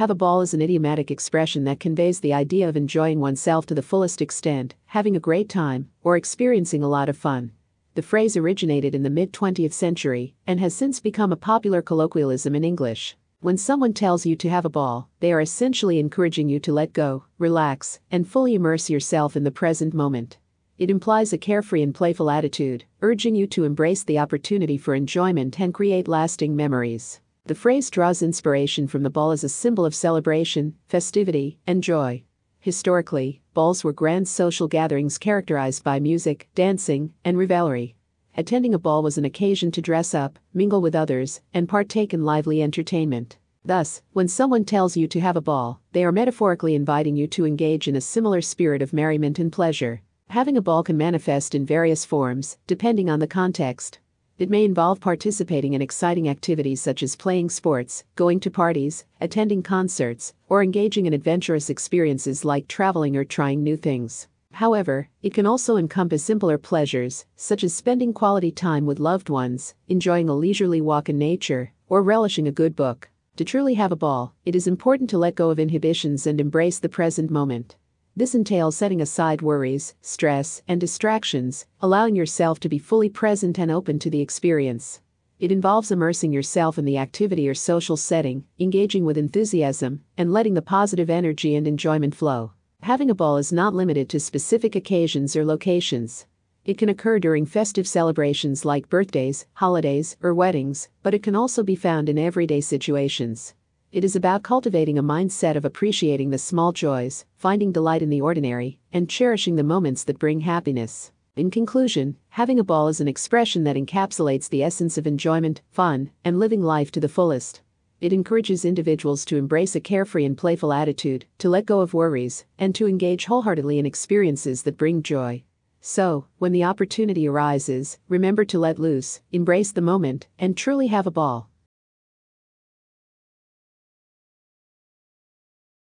Have a ball is an idiomatic expression that conveys the idea of enjoying oneself to the fullest extent, having a great time, or experiencing a lot of fun. The phrase originated in the mid 20th century and has since become a popular colloquialism in English. When someone tells you to have a ball, they are essentially encouraging you to let go, relax, and fully immerse yourself in the present moment. It implies a carefree and playful attitude, urging you to embrace the opportunity for enjoyment and create lasting memories. The phrase draws inspiration from the ball as a symbol of celebration, festivity, and joy. Historically, balls were grand social gatherings characterized by music, dancing, and revelry. Attending a ball was an occasion to dress up, mingle with others, and partake in lively entertainment. Thus, when someone tells you to have a ball, they are metaphorically inviting you to engage in a similar spirit of merriment and pleasure. Having a ball can manifest in various forms, depending on the context. It may involve participating in exciting activities such as playing sports, going to parties, attending concerts, or engaging in adventurous experiences like traveling or trying new things. However, it can also encompass simpler pleasures, such as spending quality time with loved ones, enjoying a leisurely walk in nature, or relishing a good book. To truly have a ball, it is important to let go of inhibitions and embrace the present moment. This entails setting aside worries, stress, and distractions, allowing yourself to be fully present and open to the experience. It involves immersing yourself in the activity or social setting, engaging with enthusiasm, and letting the positive energy and enjoyment flow. Having a ball is not limited to specific occasions or locations. It can occur during festive celebrations like birthdays, holidays, or weddings, but it can also be found in everyday situations. It is about cultivating a mindset of appreciating the small joys, finding delight in the ordinary, and cherishing the moments that bring happiness. In conclusion, having a ball is an expression that encapsulates the essence of enjoyment, fun, and living life to the fullest. It encourages individuals to embrace a carefree and playful attitude, to let go of worries, and to engage wholeheartedly in experiences that bring joy. So, when the opportunity arises, remember to let loose, embrace the moment, and truly have a ball.